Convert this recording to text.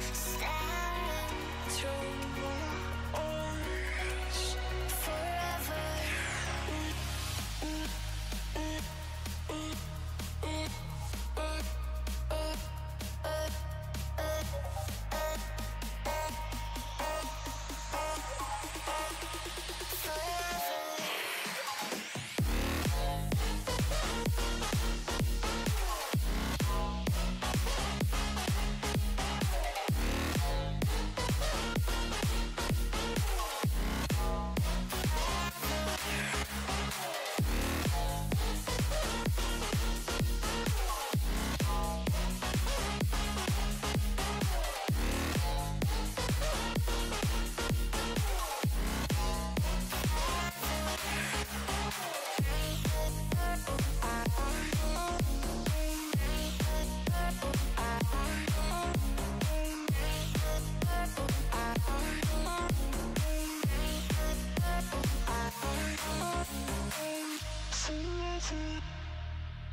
Stand through